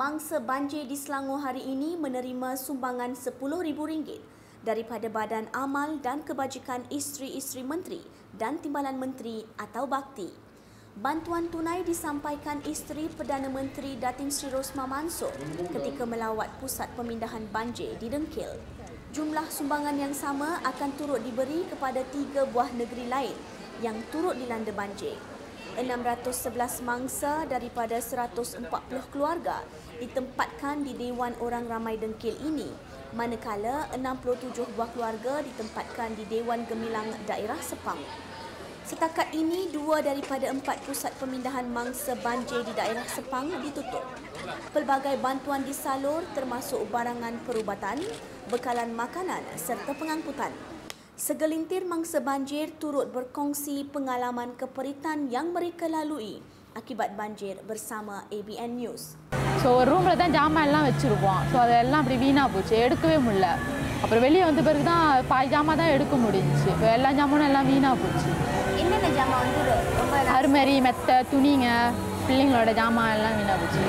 Mangsa banjir di Selangor hari ini menerima sumbangan RM10,000 daripada Badan Amal dan Kebajikan Isteri-Isteri Menteri dan Timbalan Menteri atau Bakti. Bantuan tunai disampaikan isteri Perdana Menteri Datin Sri Rosma Mansor ketika melawat pusat pemindahan banjir di Dengkil. Jumlah sumbangan yang sama akan turut diberi kepada tiga buah negeri lain yang turut dilanda banjir. 611 mangsa daripada 140 keluarga ditempatkan di Dewan Orang Ramai Dengkil ini manakala 67 buah keluarga ditempatkan di Dewan Gemilang Daerah Sepang. Setakat ini, dua daripada empat pusat pemindahan mangsa banjir di daerah Sepang ditutup. Pelbagai bantuan disalur termasuk barangan perubatan, bekalan makanan serta pengangkutan. Segelintir mangsa banjir turut berkongsi pengalaman keperitan yang mereka lalui akibat banjir bersama ABN News. So ஒரு ரூமில் தான் ஜாமான் எல்லாம் வச்சுருப்போம் ஸோ அதெல்லாம் அப்படி வீணாக போச்சு எடுக்கவே முடியல அப்புறம் வெளியே வந்த பிறகு தான் பாதி ஜாமான் தான் எடுக்க முடிஞ்சுச்சு இப்போ எல்லா ஜாமானும் எல்லாம் வீணாக போச்சு என்னென்ன ஜாமான் வந்து ரொம்ப அருமரி மெத்தை துணிங்க பிள்ளைங்களோட ஜாமான் எல்லாம் வீணாக போச்சு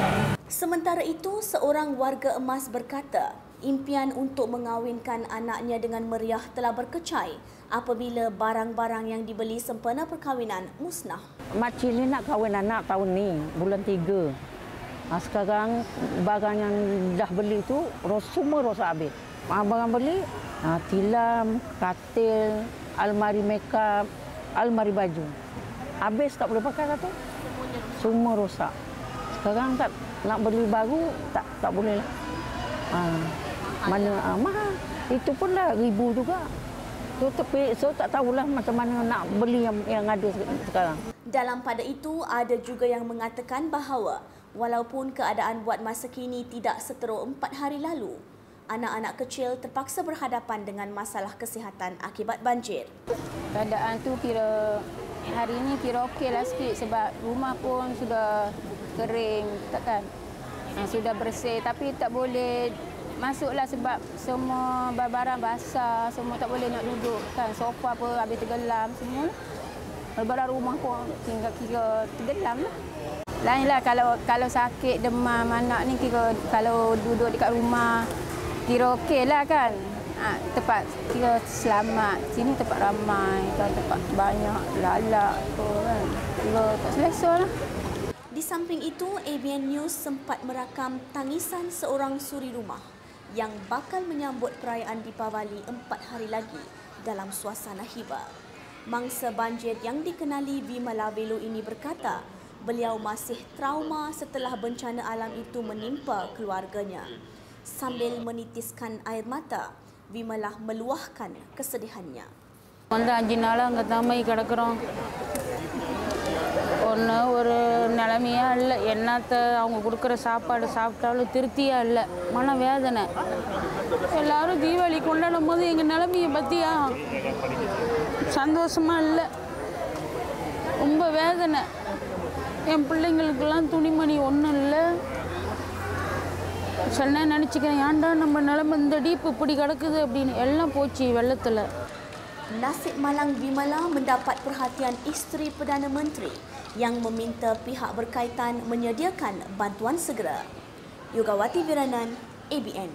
Sementara itu, seorang warga emas berkata, impian untuk mengawinkan anaknya dengan meriah telah berkecai apabila barang-barang yang dibeli sempena perkahwinan musnah. Mak Cili nak kahwin anak tahun ni, bulan tiga. Ha, sekarang barang yang dah beli tu semua rosak habis. Ha, barang beli, ha, tilam, katil, almari makeup, almari baju. Habis tak boleh pakai satu. Semua rosak. Sekarang tak nak beli baru tak tak boleh lah. Mana ha, mahal. Itu pun dah ribu juga. So, tapi, so tak tahulah macam mana nak beli yang, yang ada sekarang. Dalam pada itu, ada juga yang mengatakan bahawa walaupun keadaan buat masa kini tidak seteruk empat hari lalu, anak-anak kecil terpaksa berhadapan dengan masalah kesihatan akibat banjir. keadaan tu kira hari ni kira okey lah sikit sebab rumah pun sudah kering takkan ha, sudah bersih tapi tak boleh masuklah sebab semua barang basah semua tak boleh nak duduk. Kan sofa apa habis tenggelam semua. Barang rumah pun tinggal kira tenggelam lah. Lainlah kalau kalau sakit demam anak ni kira kalau duduk dekat rumah kira okey lah kan. Ha, tempat kira selamat. Sini tempat ramai kan tempat banyak lalak tu kan. Kira tak selesa lah. Di samping itu, ABN News sempat merakam tangisan seorang suri rumah yang bakal menyambut perayaan Deepavali empat hari lagi dalam suasana hiba. Mangsa banjir yang dikenali Velo ini berkata, beliau masih trauma setelah bencana alam itu menimpa keluarganya. Sambil menitiskan air mata, Vimala meluahkan kesedihannya. இல்லை. என்னத்தை அவங்க கொடுக்குற சாப்பாடு சாப்பிட்டாலும் திருப்தியாக இல்லை. மன வேதனை எல்லாரும் தீபாவளி கொண்டாடும் போது எங்கள் நிலமையை பற்றியா சந்தோஷமாக இல்லை. ரொம்ப வேதனை. என் பிள்ளைங்களுக்கெல்லாம் துணிமணி ஒன்றும் இல்லை. சில நேரம் நினச்சிக்கிறேன் ஏன்டா நம்ம நிலமை இந்த டீப் இப்படி கிடக்குது? அப்படின்னு. எல்லாம் போச்சு வெள்ளத்தில். Nasib malang Vimala mendapat perhatian isteri Perdana Menteri yang meminta pihak berkaitan menyediakan bantuan segera. Yogawati Viranan, ABN.